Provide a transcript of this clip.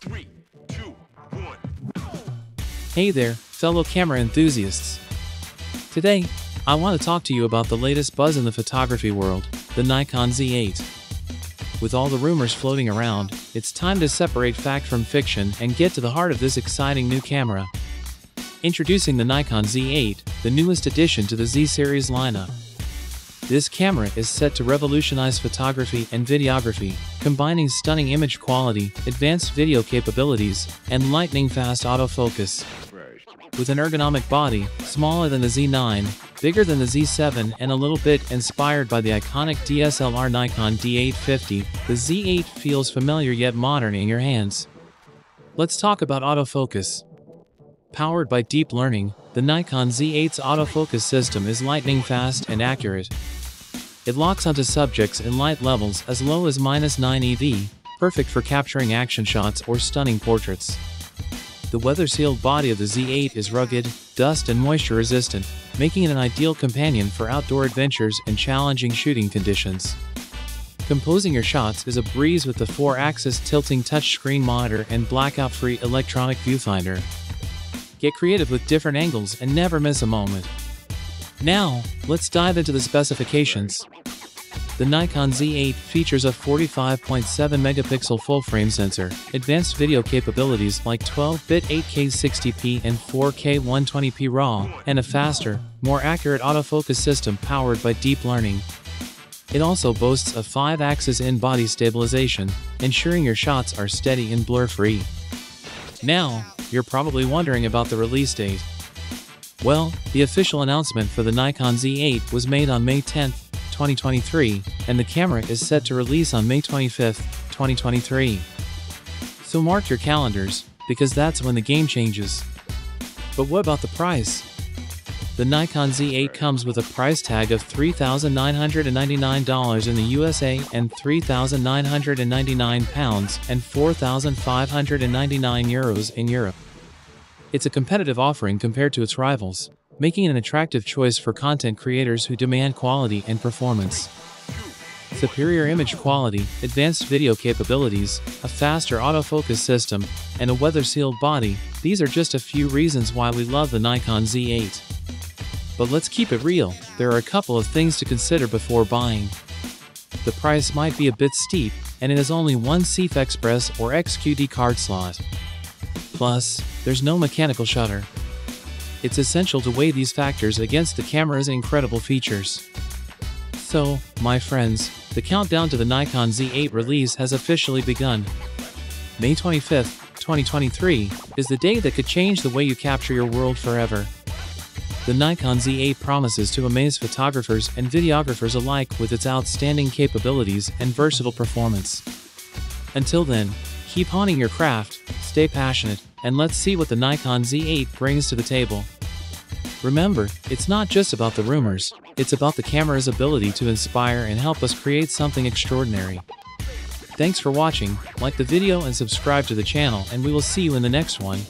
Three, two, one. Hey there, fellow camera enthusiasts. Today, I want to talk to you about the latest buzz in the photography world, the Nikon Z8. With all the rumors floating around, it's time to separate fact from fiction and get to the heart of this exciting new camera. Introducing the Nikon Z8, the newest addition to the Z series lineup. This camera is set to revolutionize photography and videography, combining stunning image quality, advanced video capabilities, and lightning-fast autofocus. With an ergonomic body, smaller than the Z9, bigger than the Z7 and a little bit inspired by the iconic DSLR Nikon D850, the Z8 feels familiar yet modern in your hands. Let's talk about autofocus. Powered by deep learning, the Nikon Z8's autofocus system is lightning fast and accurate. It locks onto subjects in light levels as low as minus 9 EV, perfect for capturing action shots or stunning portraits. The weather-sealed body of the Z8 is rugged, dust and moisture resistant, making it an ideal companion for outdoor adventures and challenging shooting conditions. Composing your shots is a breeze with the 4-axis tilting touchscreen monitor and blackout-free electronic viewfinder. Get creative with different angles and never miss a moment. Now, let's dive into the specifications. The Nikon Z8 features a 45.7 megapixel full-frame sensor, advanced video capabilities like 12-bit 8K 60p and 4K 120p RAW, and a faster, more accurate autofocus system powered by deep learning. It also boasts a 5-axis in-body stabilization, ensuring your shots are steady and blur-free. Now, you're probably wondering about the release date. Well, the official announcement for the Nikon Z8 was made on May 10, 2023, and the camera is set to release on May 25, 2023. So mark your calendars, because that's when the game changes. But what about the price? The Nikon Z8 comes with a price tag of $3,999 in the USA and £3,999 and 4,599 euros in Europe. It's a competitive offering compared to its rivals, making it an attractive choice for content creators who demand quality and performance. Superior image quality, advanced video capabilities, a faster autofocus system, and a weather-sealed body, these are just a few reasons why we love the Nikon Z8. But let's keep it real, there are a couple of things to consider before buying. The price might be a bit steep, and it has only one CF Express or XQD card slot. Plus, there's no mechanical shutter. It's essential to weigh these factors against the camera's incredible features. So, my friends, the countdown to the Nikon Z8 release has officially begun. May 25, 2023, is the day that could change the way you capture your world forever. The Nikon Z8 promises to amaze photographers and videographers alike with its outstanding capabilities and versatile performance. Until then, keep honing your craft, stay passionate, and let's see what the Nikon Z8 brings to the table. Remember, it's not just about the rumors, it's about the camera's ability to inspire and help us create something extraordinary. Thanks for watching, like the video and subscribe to the channel and we will see you in the next one.